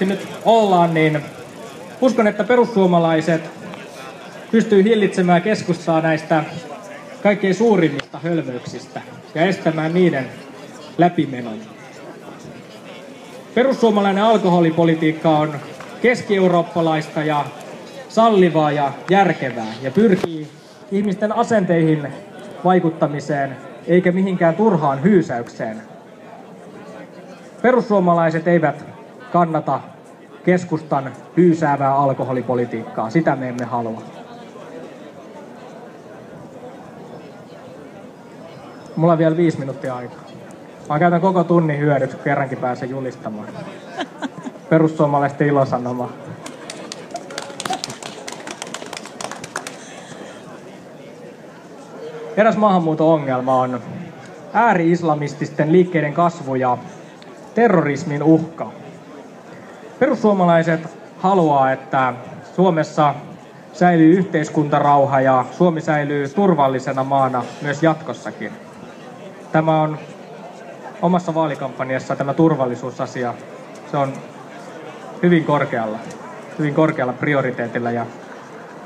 nyt ollaan, niin uskon, että perussuomalaiset pystyy hillitsemään keskustaa näistä kaikkein suurimmista hölmöyksistä ja estämään niiden läpimenon. Perussuomalainen alkoholipolitiikka on keski-eurooppalaista ja sallivaa ja järkevää ja pyrkii ihmisten asenteihin vaikuttamiseen eikä mihinkään turhaan hyysäykseen. Perussuomalaiset eivät kannata keskustan hyysäävää alkoholipolitiikkaa. Sitä me emme halua. Mulla on vielä viisi minuuttia aikaa. Mä käytän koko tunnin hyödyksi, kun kerrankin pääsen julistamaan. Perussuomalaisten ilosanoma. Eräs maahanmuuton ongelma on ääri-islamististen liikkeiden kasvu ja terrorismin uhka. Perussuomalaiset haluaa, että Suomessa säilyy yhteiskuntarauha ja Suomi säilyy turvallisena maana myös jatkossakin. Tämä on omassa vaalikampanjassa tämä turvallisuusasia. Se on hyvin korkealla, hyvin korkealla prioriteetilla ja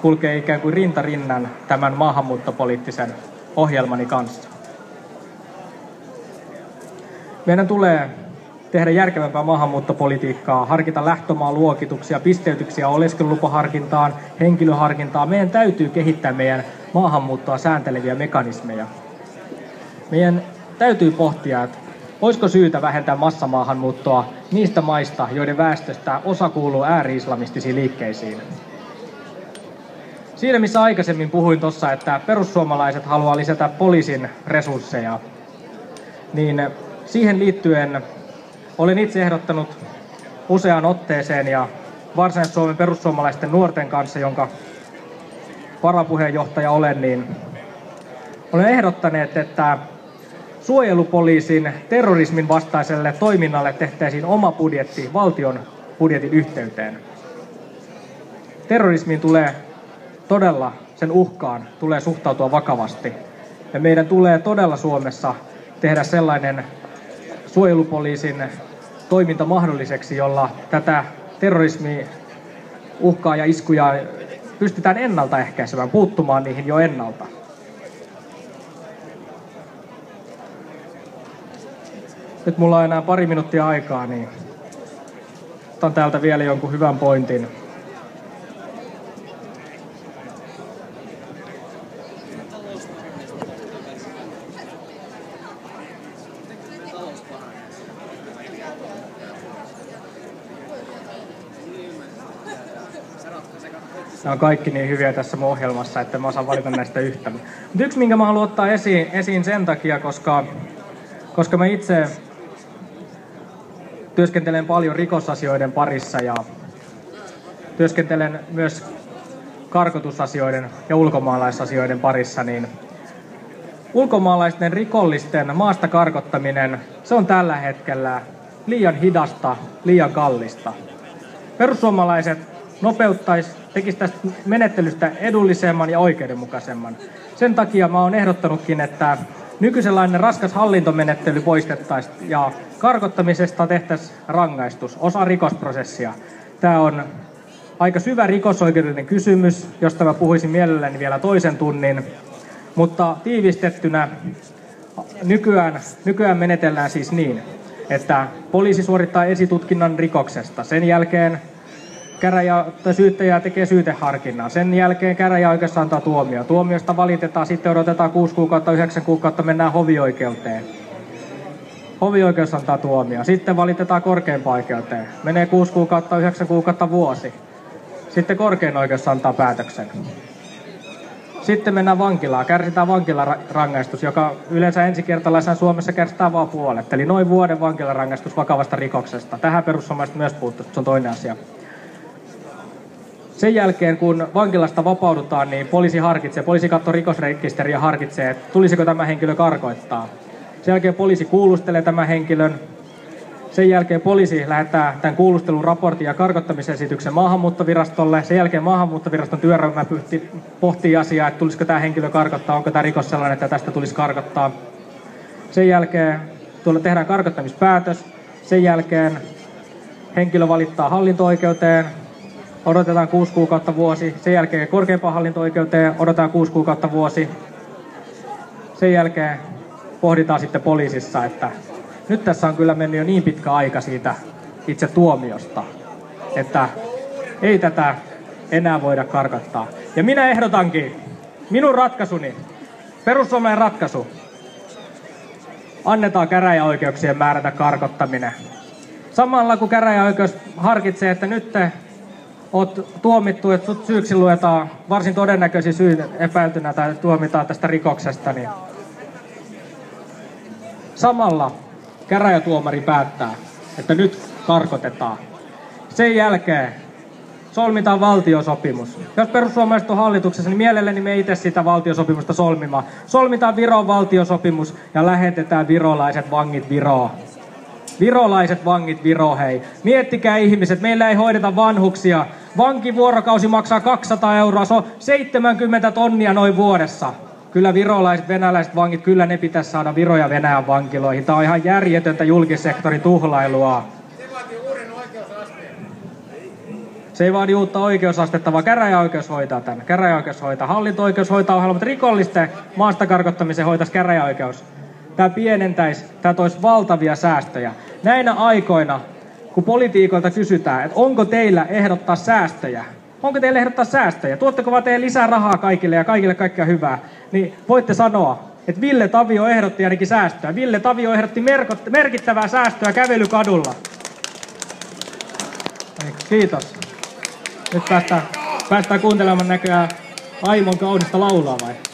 kulkee ikään kuin rintarinnan tämän maahanmuuttopoliittisen ohjelmani kanssa. Meidän tulee tehdä järkevämpää maahanmuuttopolitiikkaa, harkita lähtömaan luokituksia, pisteytyksiä oleskelulupaharkintaan, henkilöharkintaan. Meidän täytyy kehittää meidän maahanmuuttoa säänteleviä mekanismeja. Meidän täytyy pohtia, että olisiko syytä vähentää massamaahanmuuttoa niistä maista, joiden väestöstä osa kuuluu ääri-islamistisiin liikkeisiin. Siinä missä aikaisemmin puhuin tuossa, että perussuomalaiset haluaa lisätä poliisin resursseja, niin siihen liittyen olen itse ehdottanut useaan otteeseen ja Varsinais-Suomen perussuomalaisten nuorten kanssa, jonka varapuheenjohtaja olen, niin olen ehdottaneet, että suojelupoliisin terrorismin vastaiselle toiminnalle tehtäisiin oma budjetti valtion budjetin yhteyteen. Terrorismiin tulee todella, sen uhkaan tulee suhtautua vakavasti. Ja meidän tulee todella Suomessa tehdä sellainen suojelupoliisin toiminta mahdolliseksi, jolla tätä terrorismi uhkaa ja iskuja pystytään ennaltaehkäisemään, puuttumaan niihin jo ennalta. Nyt mulla on enää pari minuuttia aikaa, niin otan täältä vielä jonkun hyvän pointin. Nämä on kaikki niin hyviä tässä mun ohjelmassa, että mä osaan valita näistä yhtä. Mutta yksi, minkä mä haluan ottaa esiin, esiin sen takia, koska, koska mä itse työskentelen paljon rikosasioiden parissa ja työskentelen myös karkotusasioiden ja ulkomaalaisasioiden parissa, niin ulkomaalaisten rikollisten maasta karkottaminen, se on tällä hetkellä liian hidasta, liian kallista. Perussuomalaiset nopeuttaisi, tekisi tästä menettelystä edullisemman ja oikeudenmukaisemman. Sen takia mä oon ehdottanutkin, että nykyisenlainen raskas hallintomenettely poistettaisiin ja karkottamisesta tehtäisiin rangaistus, osa rikosprosessia. Tämä on aika syvä rikosoikeudellinen kysymys, josta mä puhuisin mielelläni vielä toisen tunnin. Mutta tiivistettynä nykyään, nykyään menetellään siis niin, että poliisi suorittaa esitutkinnan rikoksesta. Sen jälkeen käräjä, tai syyttäjä tekee syyteharkinnan. Sen jälkeen käräjäoikeus antaa tuomio. Tuomiosta valitetaan, sitten odotetaan 6 kuukautta, 9 kuukautta, mennään hovioikeuteen. Hovioikeus antaa tuomio. Sitten valitetaan korkeimpaan oikeuteen. Menee 6 kuukautta, 9 kuukautta, vuosi. Sitten korkein oikeus antaa päätöksen. Sitten mennään vankilaan, kärsitään vankilarangaistus, joka yleensä ensikertalaisena Suomessa kärsitään vain puolet. Eli noin vuoden vankilarangaistus vakavasta rikoksesta. Tähän perussuomalaiset myös puuttuu, se on toinen asia. Sen jälkeen, kun vankilasta vapaudutaan, niin poliisi harkitsee, poliisi katsoo rikosrekisteriä ja harkitsee, että tulisiko tämä henkilö karkoittaa. Sen jälkeen poliisi kuulustelee tämän henkilön. Sen jälkeen poliisi lähettää tämän kuulustelun raportin ja karkottamisesityksen maahanmuuttovirastolle. Sen jälkeen maahanmuuttoviraston työryhmä pohtii asiaa, että tulisiko tämä henkilö karkottaa, onko tämä rikos sellainen, että tästä tulisi karkottaa. Sen jälkeen tuolla tehdään karkottamispäätös. Sen jälkeen henkilö valittaa hallinto-oikeuteen, odotetaan 6 kuukautta vuosi. Sen jälkeen korkeimpaan hallinto-oikeuteen odotetaan 6 kuukautta vuosi. Sen jälkeen pohditaan sitten poliisissa, että nyt tässä on kyllä mennyt jo niin pitkä aika siitä itse tuomiosta, että ei tätä enää voida karkottaa. Ja minä ehdotankin, minun ratkaisuni, perussuomalainen ratkaisu, annetaan käräjäoikeuksien määrätä karkottaminen. Samalla kun käräjäoikeus harkitsee, että nyt te oot tuomittu, että sut syyksi luetaan varsin todennäköisiä syyn epäiltynä tai tuomitaan tästä rikoksesta, niin samalla käräjätuomari päättää, että nyt karkotetaan. Sen jälkeen solmitaan valtiosopimus. Jos perussuomalaiset on hallituksessa, niin mielelläni me itse sitä valtiosopimusta solmimaan. Solmitaan Viron valtiosopimus ja lähetetään virolaiset vangit Viroon. Virolaiset vangit Viro, hei. Miettikää ihmiset, meillä ei hoideta vanhuksia. Vankivuorokausi maksaa 200 euroa, se on 70 tonnia noin vuodessa. Kyllä virolaiset, venäläiset vangit, kyllä ne pitäisi saada Viroja Venäjän vankiloihin. Tämä on ihan järjetöntä julkisektorin tuhlailua. Se ei vaadi uutta oikeusastetta, vaan käräjäoikeus hoitaa tämän. Käräjäoikeus hoitaa, hallinto-oikeus hoitaa ohjelmat, rikollisten maasta karkottamisen hoitaisi käräjäoikeus. Tämä pienentäisi, tämä toisi valtavia säästöjä. Näinä aikoina, kun politiikoilta kysytään, että onko teillä ehdottaa säästöjä, onko teillä ehdottaa säästöjä, tuotteko vaan teille lisää rahaa kaikille ja kaikille kaikkea hyvää, niin voitte sanoa, että Ville Tavio ehdotti ainakin säästöä. Ville Tavio ehdotti merkittävää säästöä kävelykadulla. Kiitos. Nyt päästään, päästään kuuntelemaan näköjään Aimon kaunista laulaa vai?